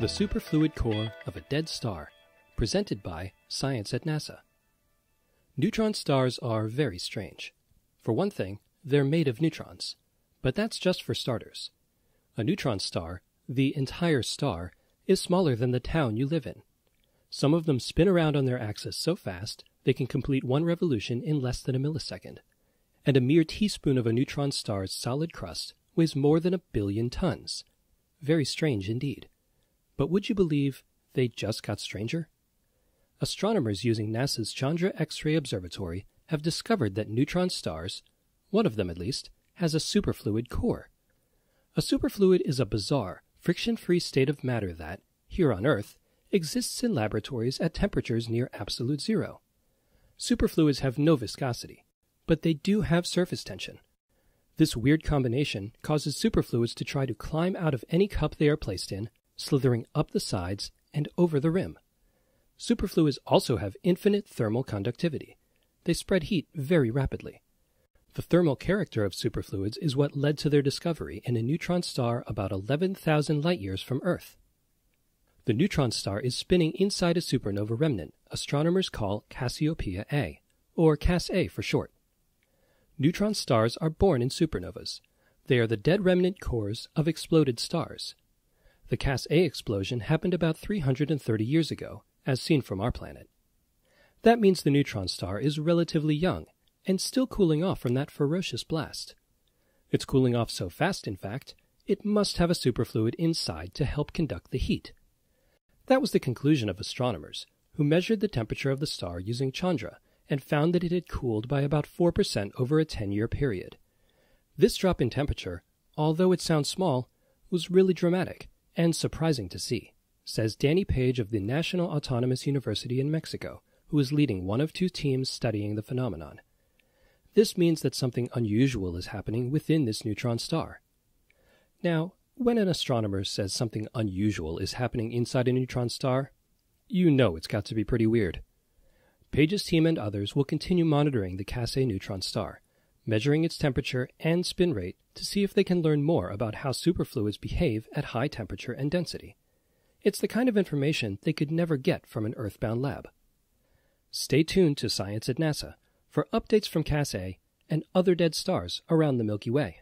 The Superfluid Core of a Dead Star, presented by Science at NASA. Neutron stars are very strange. For one thing, they're made of neutrons, but that's just for starters. A neutron star, the entire star, is smaller than the town you live in. Some of them spin around on their axis so fast they can complete one revolution in less than a millisecond. And a mere teaspoon of a neutron star's solid crust weighs more than a billion tons. Very strange indeed. But would you believe they just got stranger? Astronomers using NASA's Chandra X-ray Observatory have discovered that neutron stars, one of them at least, has a superfluid core. A superfluid is a bizarre, friction-free state of matter that, here on Earth, exists in laboratories at temperatures near absolute zero. Superfluids have no viscosity, but they do have surface tension. This weird combination causes superfluids to try to climb out of any cup they are placed in slithering up the sides and over the rim. Superfluids also have infinite thermal conductivity. They spread heat very rapidly. The thermal character of superfluids is what led to their discovery in a neutron star about 11,000 light years from Earth. The neutron star is spinning inside a supernova remnant astronomers call Cassiopeia A, or Cas A for short. Neutron stars are born in supernovas. They are the dead remnant cores of exploded stars, the Cas A explosion happened about 330 years ago, as seen from our planet. That means the neutron star is relatively young and still cooling off from that ferocious blast. It's cooling off so fast, in fact, it must have a superfluid inside to help conduct the heat. That was the conclusion of astronomers, who measured the temperature of the star using Chandra and found that it had cooled by about 4% over a 10 year period. This drop in temperature, although it sounds small, was really dramatic and surprising to see, says Dany Page of the National Autonomous University in Mexico, who is leading one of two teams studying the phenomenon. This means that something unusual is happening within this neutron star. Now, when an astronomer says something unusual is happening inside a neutron star, you know it's got to be pretty weird. Page's team and others will continue monitoring the Cas neutron star measuring its temperature and spin rate to see if they can learn more about how superfluids behave at high temperature and density. It's the kind of information they could never get from an Earthbound lab. Stay tuned to Science at NASA for updates from Cas A and other dead stars around the Milky Way.